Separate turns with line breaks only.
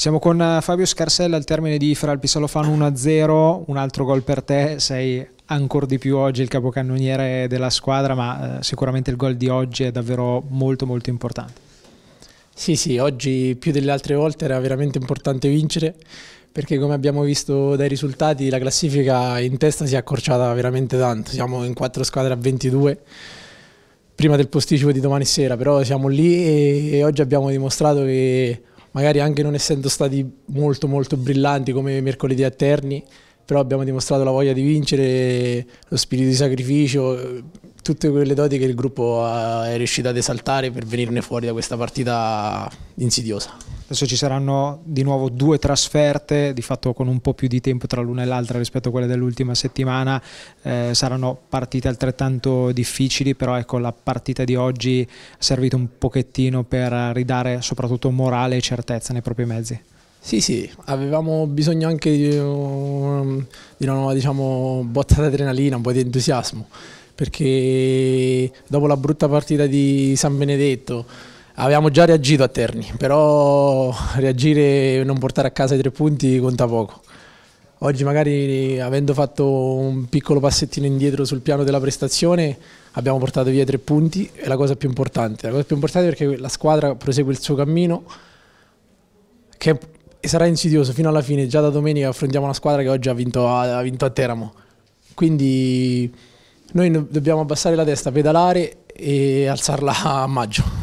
Siamo con eh, Fabio Scarsella al termine di Feralpi Salofano 1-0, un altro gol per te, sei ancora di più oggi il capocannoniere della squadra, ma eh, sicuramente il gol di oggi è davvero molto molto importante.
Sì, sì, oggi più delle altre volte era veramente importante vincere perché come abbiamo visto dai risultati la classifica in testa si è accorciata veramente tanto, siamo in quattro squadre a 22 prima del posticipo di domani sera, però siamo lì e, e oggi abbiamo dimostrato che magari anche non essendo stati molto molto brillanti come mercoledì a Terni, però abbiamo dimostrato la voglia di vincere, lo spirito di sacrificio, tutte quelle doti che il gruppo è riuscito ad esaltare per venirne fuori da questa partita insidiosa.
Adesso ci saranno di nuovo due trasferte, di fatto con un po' più di tempo tra l'una e l'altra rispetto a quelle dell'ultima settimana. Eh, saranno partite altrettanto difficili, però ecco, la partita di oggi ha servito un pochettino per ridare soprattutto morale e certezza nei propri mezzi.
Sì, sì, avevamo bisogno anche di, um, di una nuova diciamo, botta d'adrenalina, un po' di entusiasmo, perché dopo la brutta partita di San Benedetto Avevamo già reagito a Terni, però reagire e non portare a casa i tre punti conta poco. Oggi magari avendo fatto un piccolo passettino indietro sul piano della prestazione abbiamo portato via tre punti è la cosa più importante. La cosa più importante è perché la squadra prosegue il suo cammino che sarà insidioso fino alla fine. Già da domenica affrontiamo una squadra che oggi ha vinto a, ha vinto a Teramo. Quindi noi dobbiamo abbassare la testa, pedalare e alzarla a maggio.